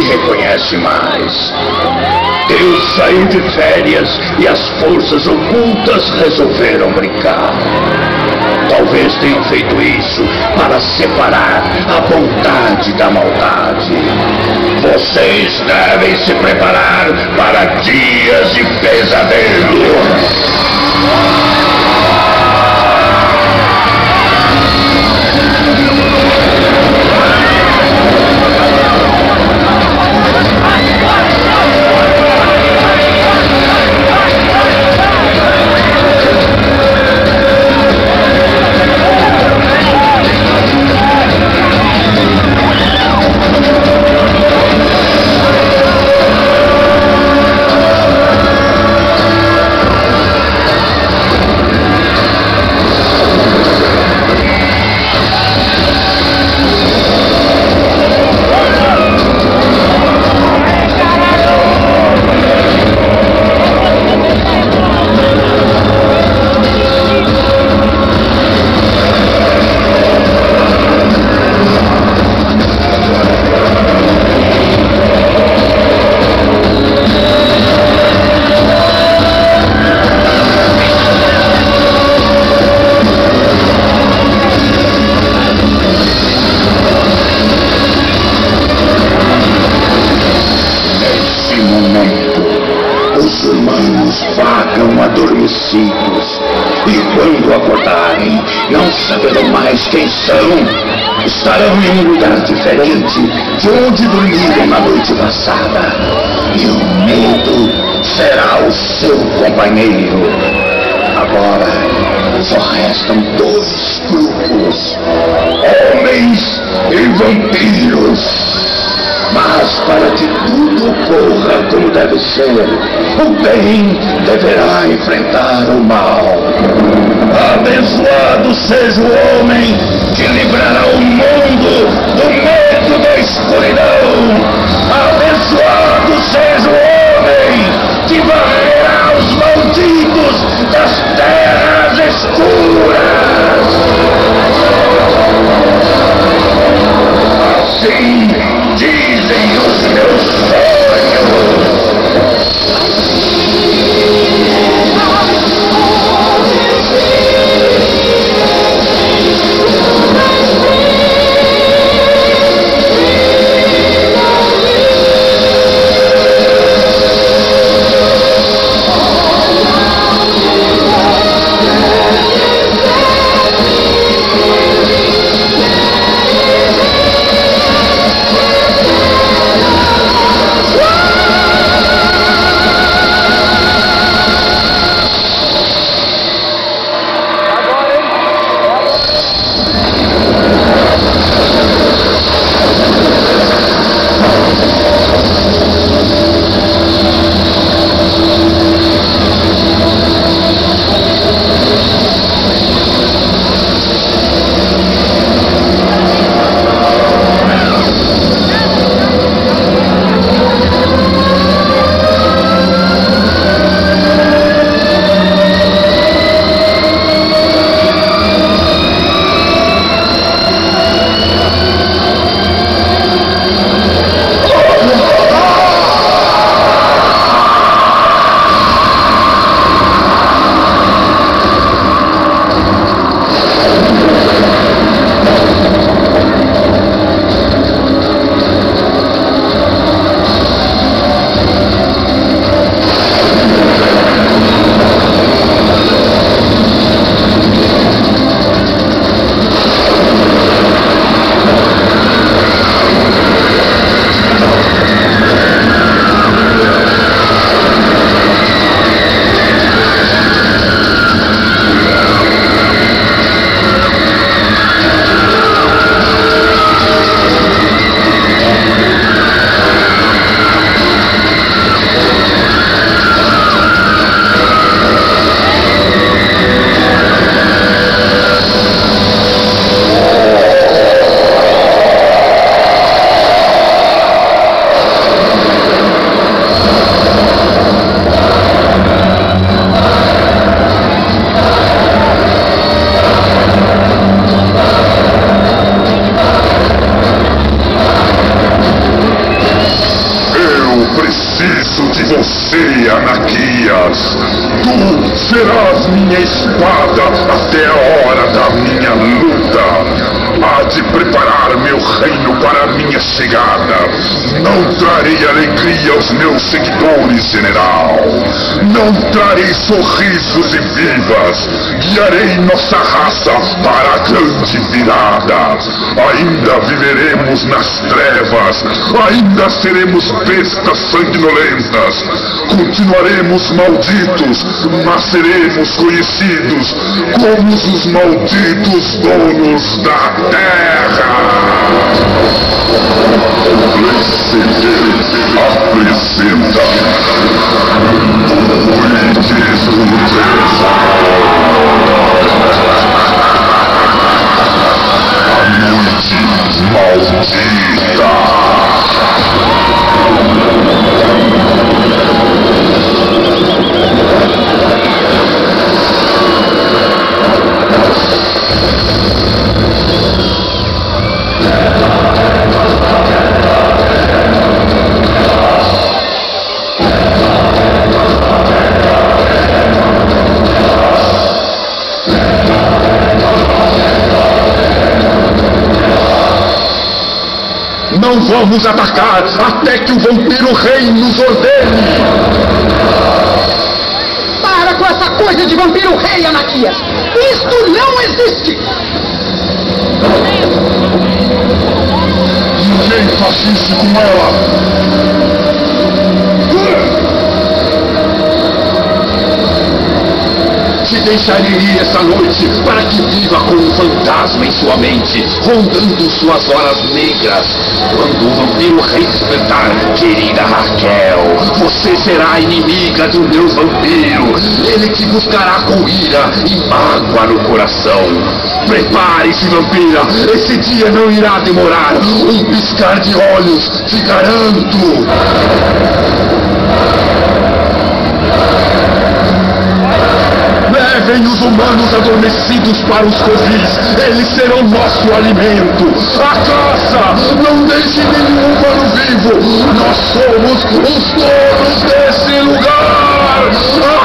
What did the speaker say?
acontece mais. Eu saí de férias e as forças ocultas resolveram brincar. Talvez tenham feito isso para separar a bondade da maldade. Vocês devem se preparar para dias de pesadelo. Nesse momento, os humanos vagam adormecidos. E quando acordarem, não saberão mais quem são. Estarão em um lugar diferente de onde dormiram na noite passada. E o medo será o seu companheiro. Agora, só restam dois grupos: homens e vampiros. Mas para que tudo ocorra como deve ser, o bem deverá enfrentar o mal. Abençoado seja o homem que livrará o mundo do medo da escuridão. Abençoado seja o homem que varrerá os malditos das terras minha espada até a Não trarei alegria aos meus seguidores, general. Não trarei sorrisos e vivas. Guiarei nossa raça para a grande virada. Ainda viveremos nas trevas. Ainda seremos bestas sanguinolentas. Continuaremos malditos, mas seremos conhecidos como os malditos donos da terra. ます。Vamos atacar até que o vampiro rei nos ordene. Para com essa coisa de vampiro rei, Anaquias! Isto não existe! Ninguém faz isso com ela. Te deixarei essa noite para que viva com um fantasma em sua mente, rondando suas horas negras. Quando o vampiro despertar, querida Raquel, você será inimiga do meu vampiro. Ele te buscará com ira e mágoa no coração. Prepare-se, vampira, esse dia não irá demorar. Um piscar de olhos, te garanto. Levem os humanos adormecidos para os covis. Eles serão nosso alimento. A caça! Não deixe nenhum humano vivo. Nós somos os donos desse lugar.